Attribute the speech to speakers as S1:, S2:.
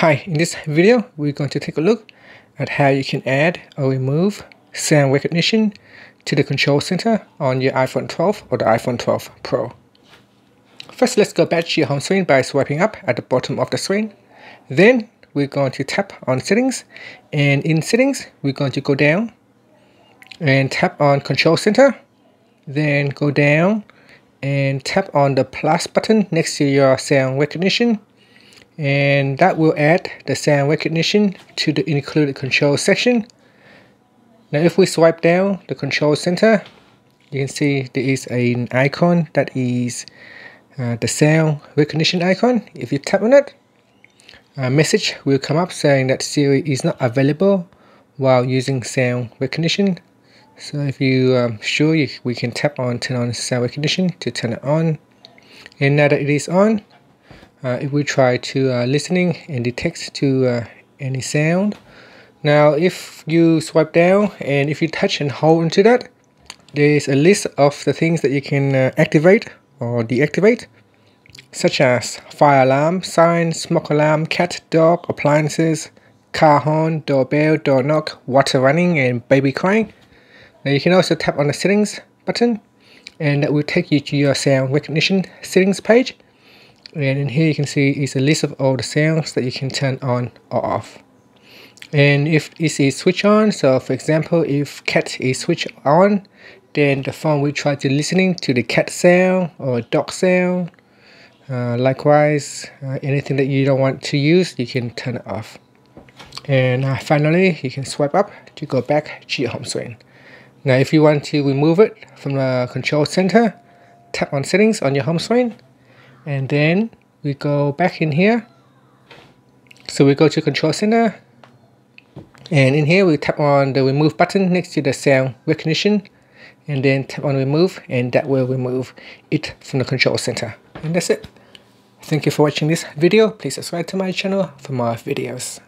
S1: Hi, in this video we're going to take a look at how you can add or remove sound recognition to the control center on your iPhone 12 or the iPhone 12 Pro. First let's go back to your home screen by swiping up at the bottom of the screen. Then we're going to tap on settings and in settings we're going to go down and tap on control center then go down and tap on the plus button next to your sound recognition and that will add the sound recognition to the included control section. Now if we swipe down the control center, you can see there is an icon that is uh, the sound recognition icon. If you tap on it, a message will come up saying that Siri is not available while using sound recognition. So if you um, sure you, we can tap on turn on sound recognition to turn it on. And now that it is on, uh, it will try to uh, listening and detect to uh, any sound now if you swipe down and if you touch and hold into that there is a list of the things that you can activate or deactivate such as fire alarm, sign, smoke alarm, cat, dog, appliances, car horn, doorbell, door knock, water running and baby crying. Now you can also tap on the settings button and that will take you to your sound recognition settings page and in here you can see is a list of all the sounds that you can turn on or off. And if it is switch on so for example if cat is switch on then the phone will try to listening to the cat sound or dog sound. Uh, likewise uh, anything that you don't want to use you can turn it off. And uh, finally you can swipe up to go back to your home screen. Now if you want to remove it from the control center tap on settings on your home screen and then we go back in here. So we go to control center. And in here we tap on the remove button next to the sound recognition. And then tap on remove and that will remove it from the control center. And that's it. Thank you for watching this video. Please subscribe to my channel for more videos